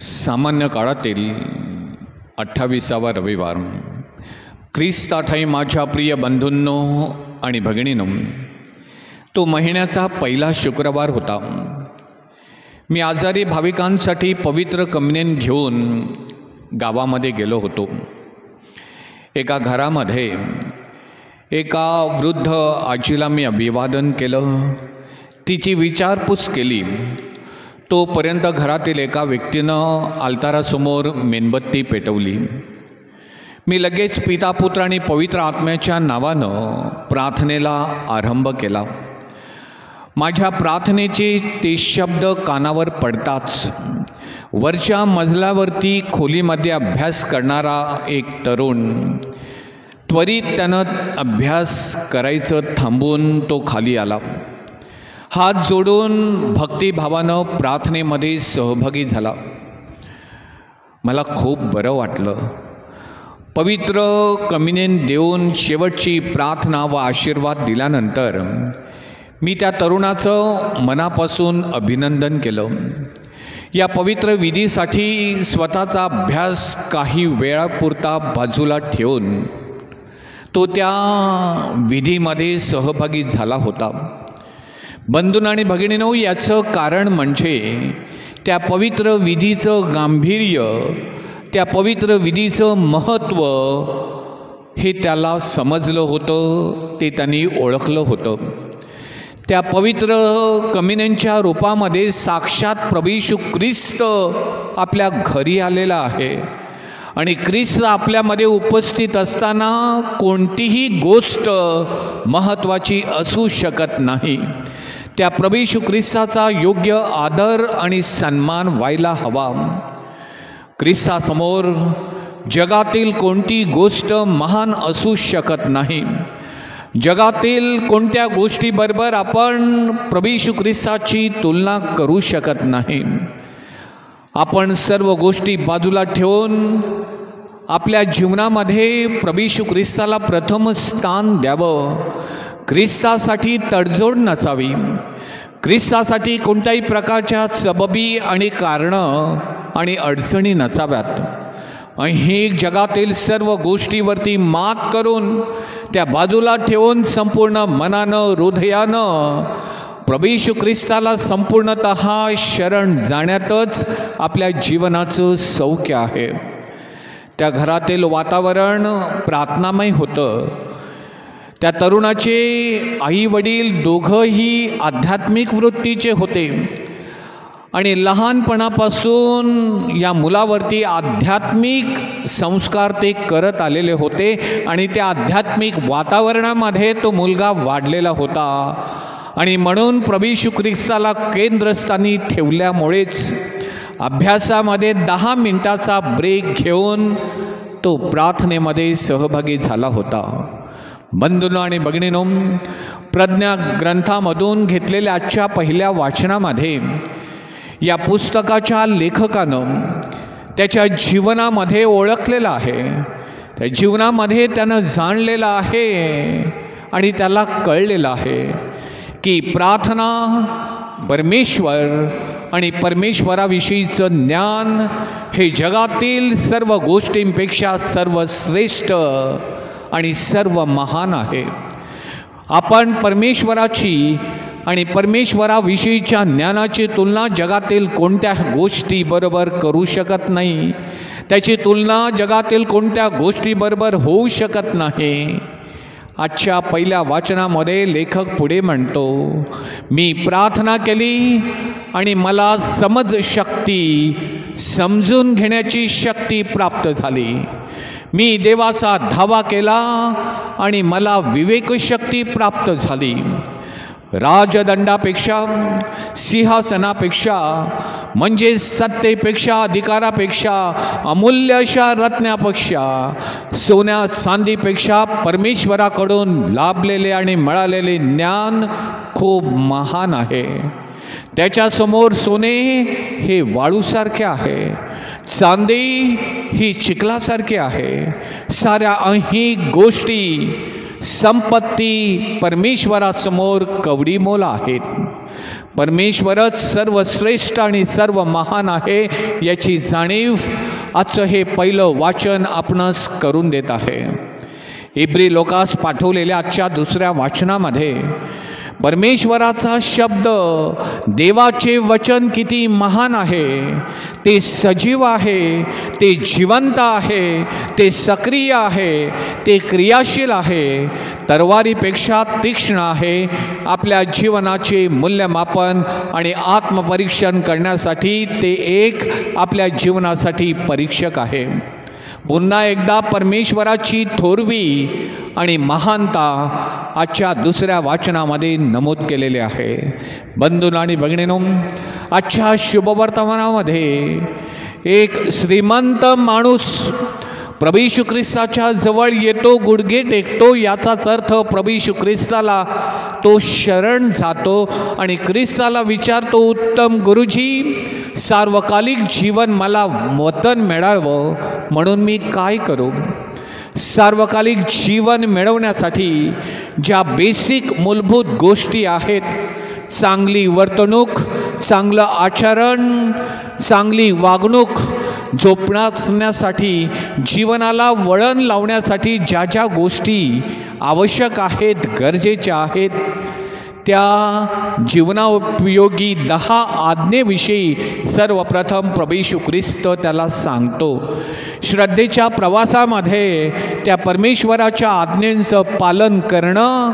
सामान्य काळातील अठ्ठावीसावा रविवार. ख्रिस्ताठाई माझ्या प्रिय बंधूंनो आणि भगिनीनो तो महिन्याचा पहिला शुक्रवार होता. मी आजारी भाविकांसाठी पवित्र कमनेन घेऊन गावामध्ये गेलो होतो. एका घरामध्ये एका वृद्ध आजीला मी अभिवादन केलं. तिची विचारपूस केली तोपर्यंत घरातील एका व्यक्तीनं अल्तारासमोर मेणबत्ती पेटवली. मी लगेच पिता पुत्र आणि पवित्र आत्म्याच्या नावानं प्रार्थनेला आरंभ केला. माझ्या प्रार्थनेचे ते शब्द कानावर पडताच वरच्या मजल्यावरती खोलीमध्ये अभ्यास करणारा एक तरुण त्वरित त्यानं अभ्यास करायचं थांबून तो खाली आला. हात जोडून भक्तिभावानं प्रार्थनेमध्ये सहभागी झाला. मला खूप बरं वाटलं. पवित्र कमिनेन देऊन शेवटची प्रार्थना व आशीर्वाद दिल्यानंतर मी त्या तरुणाचं मनापासून अभिनंदन केलं. या पवित्र विधीसाठी स्वतःचा अभ्यास काही वेळापुरता बाजूला ठेवून तो त्या विधीमध्ये सहभागी झाला होता. बंधून आणि भगिनीनो याचं कारण म्हणजे त्या पवित्र विधीचं गांभीर्य त्या पवित्र विधीचं महत्त्व हे त्याला समजलं होतं ते त्यांनी ओळखलं होतं. त्या पवित्र कमिन्यांच्या रूपामध्ये साक्षात प्रभीशू ख्रिस्त आपल्या घरी आलेला आहे. आणि ख्रिस्त आपल्यामध्ये उपस्थित असताना कोणतीही गोष्ट महत्त्वाची असू शकत नाही. त्या प्रभू ख्रिस्ताचा योग्य आदर आणि सन्मान व्हायला हवा. ख्रिस्तासमोर जगातील कोणती गोष्ट महान असू शकत नाही. जगातील कोणत्या गोष्टीबरोबर आपण प्रभू ख्रिस्ताची तुलना करू शकत नाही. आपण सर्व गोष्टी बाजूला ठेवून आपल्या जीवनामध्ये प्रभू ख्रिस्ताला प्रथम स्थान द्यावं. ख्रिस्तासाठी तडजोड नसावी. ख्रिस्तासाठी कोणत्याही प्रकारच्या सबबी आणि कारणं आणि अडचणी नसाव्यात. ही जगातील सर्व गोष्टीवरती मात करून त्या बाजूला ठेवून संपूर्ण मनानं हृदयानं प्रभीशू ख्रिस्ताला संपूर्णत शरण जाण्यातच आपल्या जीवनाचं सौख्य आहे. त्या घरातील वातावरण प्रार्थनामय होतं. त्या तरुणाचे आई वडील दोघंही आध्यात्मिक वृत्तीचे होते. आणि लहानपणापासून या मुलावरती आध्यात्मिक संस्कार ते करत आलेले होते आणि त्या आध्यात्मिक वातावरणामध्ये तो मुलगा वाढलेला होता. आणि म्हणून प्रभीशू ख्रिस्ताला केंद्रस्थानी ठेवल्यामुळेच अभ्यासामध्ये दहा मिनटाचा ब्रेक घेऊन तो प्रार्थनेमध्ये सहभागी झाला होता. बंधूनो आणि भगिनीनो प्रज्ञा ग्रंथामधून घेतलेल्या आजच्या पहिल्या वाचनामध्ये या पुस्तकाच्या लेखकानं त्याच्या जीवनामध्ये ओळखलेलं आहे. त्या जीवनामध्ये त्यानं जाणलेलं आहे आणि त्याला कळलेलं आहे की प्रार्थना परमेश्वर आणि परमेश्वराविषयीचं ज्ञान हे जगातील सर्व गोष्टींपेक्षा सर्वश्रेष्ठ आणि सर्व महान आहे. आपण परमेश्वराची आणि परमेश्वराविषयीच्या ज्ञानाची तुलना जगातील कोणत्या गोष्टीबरोबर करू शकत नाही त्याची तुलना जगातील कोणत्या गोष्टीबरोबर होऊ शकत नाही. आजच्या पहिल्या वाचनामध्ये लेखक पुढे म्हणतो मी प्रार्थना केली आणि मला समज शक्ती समजून घेण्याची शक्ती प्राप्त झाली. मी देवाचा धावा केला आणि मला विवेकशक्ती प्राप्त झाली. राजदंडापेक्षा सिंहासनापेक्षा म्हणजे सत्तेपेक्षा अधिकारापेक्षा अमूल्य अशा रत्नापेक्षा सोन्या चांदीपेक्षा परमेश्वराकडून लाभलेले आणि मिळालेले ज्ञान खूप महान आहे. त्याच्यासमोर सोने हे वाळूसारखे आहे. चांदी ही चिखलासारखी आहे. साऱ्या अही गोष्टी संपत्ती परमेश्वरासमोर कवडी मोल आहेत. परमेश्वरच सर्वश्रेष्ठ आणि सर्व महान आहे याची जाणीव आजचं हे पहिलं वाचन आपणास करून देत आहे. इब्री लोकास पाठवलेल्या आजच्या दुसऱ्या वाचनामध्ये परमेश्वराचा शब्द देवाचे वचन किती महान आहे. ते सजीव आहे ते जिवंत आहे ते सक्रिय आहे ते क्रियाशील आहे. तरवारीपेक्षा तीक्ष्ण आहे आपल्या जीवनाचे मूल्यमापन आणि आत्मपरीक्षण करण्यासाठी ते एक आपल्या जीवनासाठी परीक्षक आहे. पुन्हा एकदा परमेश्वराची थोरवी आणि महानता आजच्या दुसऱ्या वाचनामध्ये नमूद केलेले आहे. बंधून आणि भगिनीनो आजच्या शुभवर्तमानामध्ये एक श्रीमंत माणूस प्रभू ख्रिस्ताच्या जवळ येतो गुडघे टेकतो याचाच अर्थ प्रभू ख्रिस्ताला तो शरण जातो आणि ख्रिस्ताला विचारतो उत्तम गुरुजी सार्वकालिक जीवन मला वतन मिळावं म्हणून मी काय करू? सार्वकालिक जीवन मिळवण्यासाठी ज्या बेसिक मूलभूत गोष्टी आहेत चांगली वर्तणूक चांगलं आचरण चांगली वागणूक जोपासण्यासाठी जीवनाला वळण लावण्यासाठी ज्या ज्या गोष्टी आवश्यक आहेत गरजेच्या आहेत त्या जीवनाउपयोगी दहा आज्ञेविषयी सर्वप्रथम प्रभू ख्रिस्त त्याला सांगतो. श्रद्धेच्या प्रवासामध्ये त्या परमेश्वराच्या आज्ञेंचं पालन करणं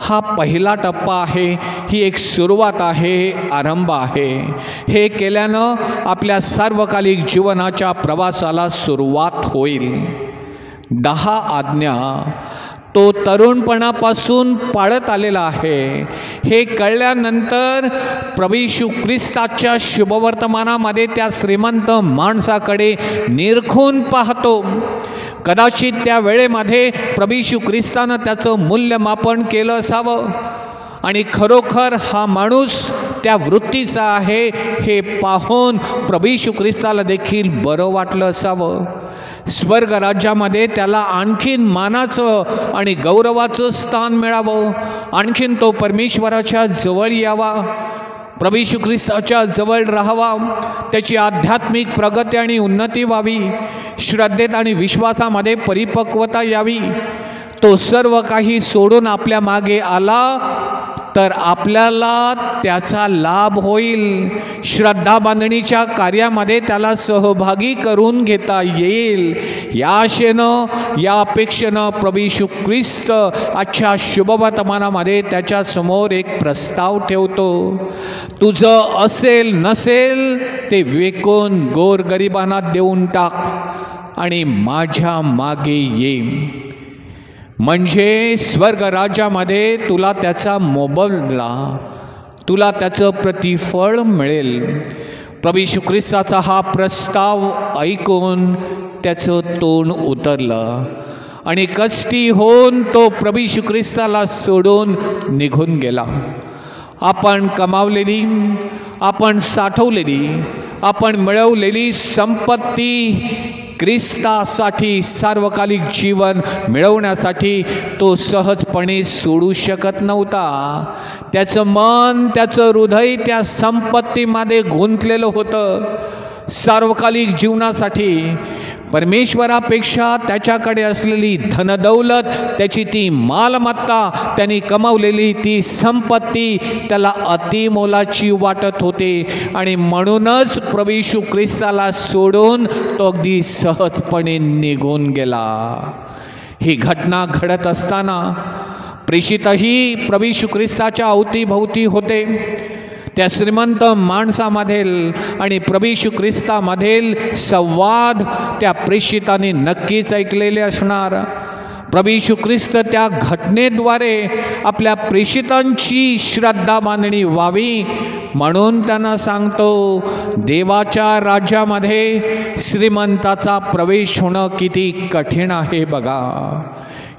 हा पहिला टप्पा आहे. ही एक सुरुवात आहे आरंभ आहे. हे केल्यानं आपल्या सार्वकालिक जीवनाच्या प्रवासाला सुरुवात होईल. दहा आज्ञा. तो तरुणपणापासून पाळत आलेला आहे. हे कळल्यानंतर प्रभू ख्रिस्ताच्या शुभवर्तमानामध्ये त्या श्रीमंत माणसाकडे निरखून पाहतो. कदाचित त्या वेळेमध्ये प्रभू ख्रिस्तानं त्याचं मूल्यमापन केलं असावं. आणि खरोखर हा माणूस त्या वृत्तीचा आहे हे पाहून प्रभू ख्रिस्ताला देखील बरं वाटलं असावं. स्वर्ग राज्यामध्ये त्याला आणखीन मानाचं आणि गौरवाचं स्थान मिळावं. आणखीन तो परमेश्वराच्या जवळ यावा. प्रभू ख्रिस्ताच्या जवळ राहावा. त्याची आध्यात्मिक प्रगती आणि उन्नती व्हावी. श्रद्धेत आणि विश्वासामध्ये परिपक्वता यावी. तो सर्व काही सोडून आपल्या मागे आला तर आपल्याला त्याचा लाभ होईल. श्रद्धा बांधणीच्या कार्यामध्ये त्याला सहभागी करून घेता येईल. या आशेनं या अपेक्षेनं प्रभू ख्रिस्त आजच्या शुभवर्तमानामध्ये त्याच्यासमोर एक प्रस्ताव ठेवतो. तुझं असेल नसेल ते विकून गोरगरिबांना देऊन टाक आणि माझ्या मागे ये. म्हणजे स्वर्ग राज्यामध्ये तुला त्याचा मोबदला तुला त्याचं प्रतिफळ मिळेल. प्रभू ख्रिस्ताचा हा प्रस्ताव ऐकून त्याचं तोंड उतरलं. आणि कष्टी होऊन तो प्रभू ख्रिस्ताला सोडून निघून गेला. आपण कमावलेली आपण साठवलेली आपण मिळवलेली संपत्ती ख्रिस्तासाठी सार्वकालिक जीवन मिळवण्यासाठी तो सहजपणे सोडू शकत नव्हता. त्याचं मन त्याचं हृदय त्या संपत्तीमध्ये गुंतलेलं होतं. सार्वकालिक जीवनासाठी परमेश्वरापेक्षा त्याच्याकडे असलेली धनदौलत त्याची ती मालमत्ता त्यांनी कमावलेली ती संपत्ती त्याला अतिमोलाची वाटत होते. आणि म्हणूनच प्रवेशू ख्रिस्ताला सोडून तो अगदी सहजपणे निघून गेला. ही घटना घडत असताना प्रेषितही प्रवेशू ख्रिस्ताच्या अवतीभोवती होते. त्या श्रीमंत माणसामधील आणि प्रभीशू ख्रिस्तामधील संवाद त्या प्रेषिताने नक्कीच ऐकलेले असणार. प्रभीशू ख्रिस्त त्या घटनेद्वारे आपल्या प्रेषितांची श्रद्धा बांधणी व्हावी म्हणून त्यांना सांगतो देवाच्या राज्यामध्ये श्रीमंताचा प्रवेश होणं किती कठीण आहे बघा.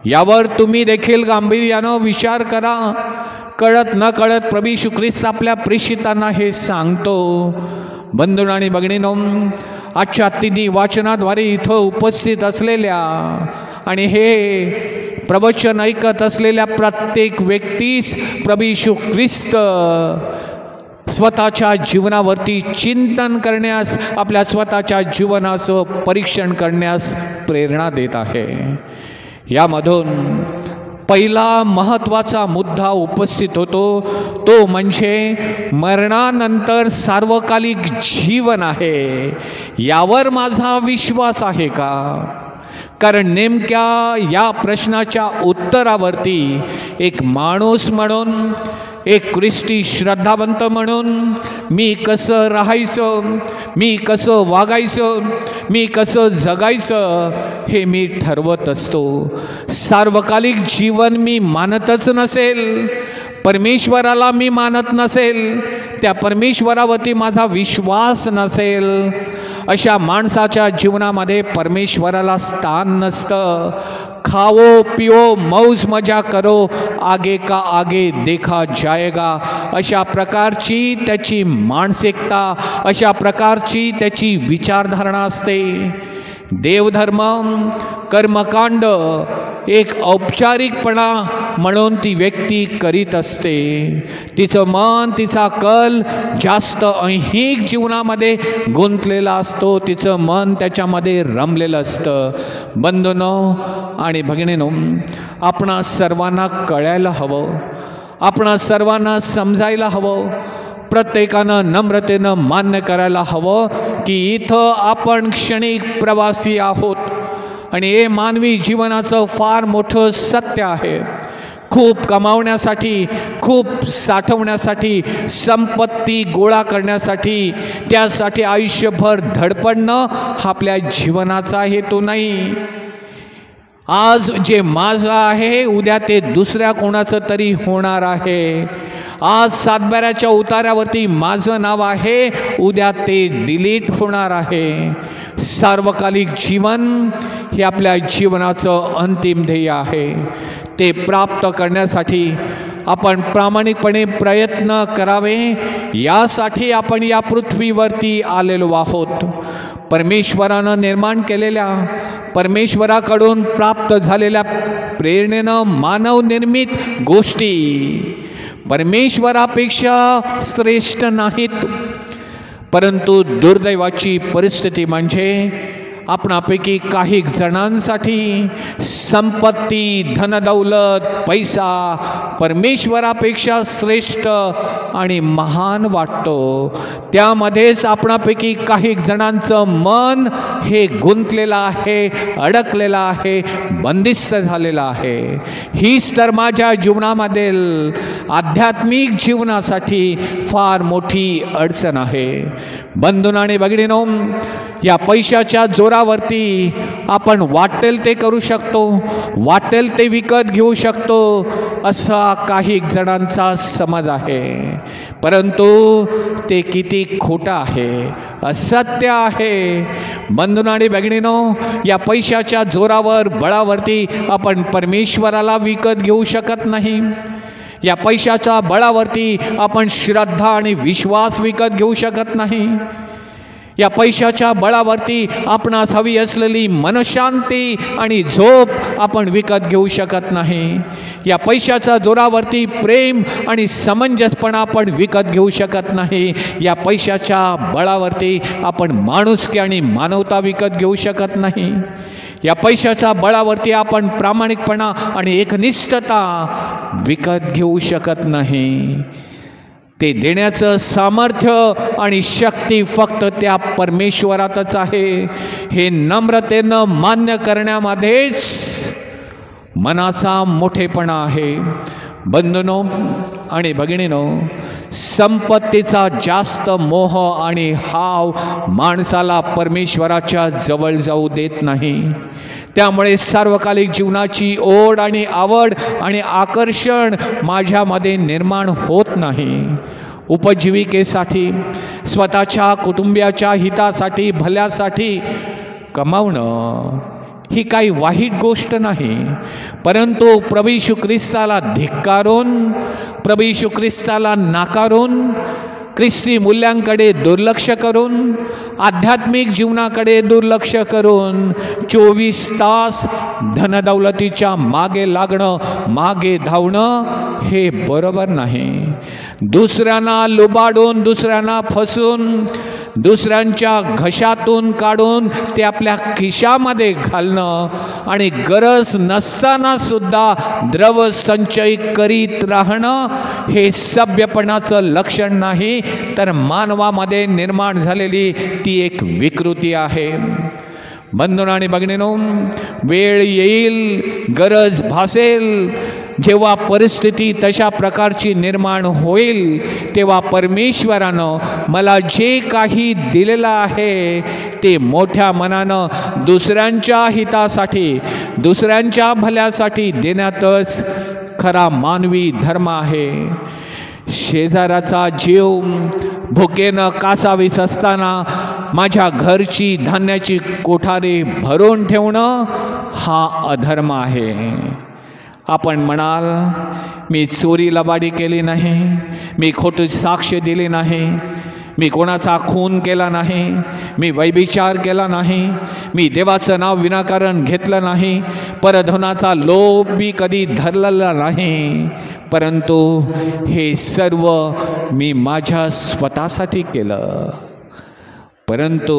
यावर तुम्ही देखील गांभीर्यानं विचार करा. कळत न कळत प्रभू ख्रिस्त आपल्या प्रेषितांना हे सांगतो. बंधू आणि बघणीनो आजच्या तिन्ही वाचनाद्वारे इथं उपस्थित असलेल्या आणि हे प्रवचन ऐकत असलेल्या प्रत्येक व्यक्तीस प्रभीशू ख्रिस्त स्वतःच्या जीवनावरती चिंतन करण्यास आपल्या स्वतःच्या जीवनाचं परीक्षण करण्यास प्रेरणा देत आहे. यामधून पहिला महत्त्वाचा मुद्दा उपस्थित होतो तो म्हणजे मरणानंतर सार्वकालिक जीवन आहे. यावर माझा विश्वास आहे का? कारण नेमक्या या प्रश्नाच्या उत्तरावरती एक माणूस म्हणून एक ख्रिस्ती श्रद्धावंत म्हणून मी कसं राहायचं मी कसं वागायचं मी कसं जगायचं हे मी ठरवत असतो. सार्वकालिक जीवन मी मानतच नसेल परमेश्वराला मी मानत नसेल त्या परमेश्वरावरती माझा विश्वास नसेल. अशा माणसाच्या जीवनामध्ये परमेश्वराला स्थान नसतं. खाओ पिओ मौज मजा करो आगे का आगे देखा जाएगा। अशा प्रकारची त्याची मानसिकता अशा प्रकारची त्याची विचारधारणा असते. देवधर्म कर्मकांड एक औपचारिकपणा म्हणून ती व्यक्ती करीत असते. तिचं मन तिचा कल जास्त ऐहिक जीवनामध्ये गुंतलेला असतो. तिचं मन त्याच्यामध्ये रमलेलं असतं. बंधनो आणि भगिनीनो आपण सर्वांना कळायला हवं. आपण सर्वांना समजायला हवं. प्रत्येकानं नम्रतेनं मान्य करायला हवं की इथं आपण क्षणिक प्रवासी आहोत. आणि हे मानवी जीवनाचं फार मोठं सत्य आहे. खूप कमावण्यासाठी खूप साठवण्यासाठी संपत्ती गोळा करण्यासाठी त्यासाठी आयुष्यभर धडपडणं आपल्या जीवनाचा हेतू नाही. आज जे माझं आहे उद्या ते दुसऱ्या कोणाचं तरी होणार आहे. आज सातबाऱ्याच्या उतार्यावरती माझं नाव आहे उद्या ते डिलीट होणार आहे. सार्वकालिक जीवन हे आपल्या जीवनाचं अंतिम ध्येय आहे. ते प्राप्त करण्यासाठी आपण प्रामाणिकपणे प्रयत्न करावे. यासाठी आपण या पृथ्वीवरती आलेलो आहोत. परमेश्वरानं निर्माण केलेल्या परमेश्वराकडून प्राप्त झालेल्या प्रेरणेनं मानवनिर्मित गोष्टी परमेश्वरापेक्षा श्रेष्ठ नाहीत. परंतु दुर्दैवाची परिस्थिती म्हणजे आपणापैकी काही जणांसाठी संपत्ती धनदौलत पैसा परमेश्वरापेक्षा श्रेष्ठ आणि महान वाटतो. त्यामध्येच आपणापैकी काही जणांचं मन हे गुंतलेलं आहे अडकलेलं आहे बंदिस्त झालेलं आहे. हीच तर माझ्या जीवनामधील आध्यात्मिक जीवनासाठी फार मोठी अडचण आहे. बंधून आणि बघिणीनो या पैशाच्या जोरावरती आपण वाटेल ते करू शकतो वाटेल ते विकत घेऊ शकतो असा काही जणांचा समज आहे. परंतु ते किती खोटं आहे असत्य आहे. बंधून आणि बहिणीनो या पैशाच्या जोरावर बळावरती आपण परमेश्वराला विकत घेऊ शकत नाही. या पैशाच्या बळावरती आपण श्रद्धा आणि विश्वास विकत घेऊ शकत नाही. या पैशाच्या बळावरती आपणास हवी असलेली मनशांती आणि झोप आपण विकत घेऊ शकत नाही. या पैशाच्या जोरावरती प्रेम आणि समंजसपणा आपण विकत घेऊ शकत नाही. या पैशाच्या बळावरती आपण माणुसकी आणि मानवता विकत घेऊ शकत नाही. या पैशाच्या बळावरती आपण प्रामाणिकपणा आणि एकनिष्ठता विकत घेऊ शकत नाही. ते देण्याचं सामर्थ्य आणि शक्ती फक्त त्या परमेश्वरातच आहे. हे नम्रतेनं मान्य करण्यामध्येच मनाचा मोठेपणा आहे. बंधनो आणि भगिनीनो संपत्तीचा जास्त मोह आणि हाव माणसाला परमेश्वराच्या जवळ जाऊ देत नाही. त्यामुळे सार्वकालिक जीवनाची ओढ आणि आवड आणि आकर्षण माझ्यामध्ये निर्माण होत नाही. उपजीविकेसाठी स्वतःच्या कुटुंबियाच्या हितासाठी भल्यासाठी कमावणं ही काही वाईट गोष्ट नाही. परंतु प्रभू ख्रिस्ताला धिक्कारून प्रभू ख्रिस्ताला नाकारून क्रिस्ती मूल्यांकडे दुर्लक्ष करून आध्यात्मिक जीवनाकडे दुर्लक्ष करून चोवीस तास धनदौलतीच्या मागे लागणं मागे धावणं हे बरोबर नाही. दुसऱ्यांना लुबाडून दुसऱ्यांना फसून दुसऱ्यांच्या घशातून काढून ते आपल्या खिशामध्ये घालणं आणि गरज नसताना सुद्धा द्रव संचय करीत राहणं हे सभ्यपणाचं लक्षण नाही. तर मानवामध्ये निर्माण झालेली ती एक विकृती आहे. बंधून आणि बघणेनो वेळ येईल गरज भासेल जेव्हा परिस्थिती तशा प्रकारची निर्माण होईल तेव्हा परमेश्वरानं मला जे काही दिलेलं आहे ते मोठ्या मनानं दुसऱ्यांच्या हितासाठी दुसऱ्यांच्या भल्यासाठी देण्यातच खरा मानवी धर्म आहे. शेजाराचा जीव भुकेनं कासावीस असताना माझ्या घरची धान्याची कोठारे भरून ठेवणं हा अधर्म आहे. आपण म्हणाल मी चोरी लबाडी केली नाही मी खोटी साक्ष दिली नाही मी कोणाचा खून केला नाही मी वैभिचार केला नाही मी देवाचं नाव विनाकारण घेतलं नाही परधनाचा लोभ मी कधी धरलेला नाही परंतु हे सर्व मी माझ्या स्वतःसाठी केलं. परंतु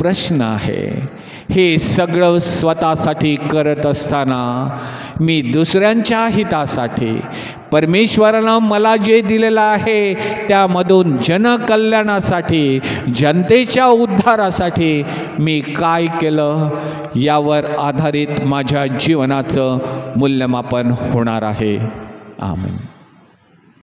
प्रश्न आहे हे सगळं स्वतःसाठी करत असताना मी दुसऱ्यांच्या हितासाठी परमेश्वरानं मला जे दिलेलं आहे त्यामधून जनकल्याणासाठी जनतेच्या उद्धारासाठी मी काय केलं यावर आधारित माझ्या जीवनाचं मूल्यमापन होणार आहे. आमेन.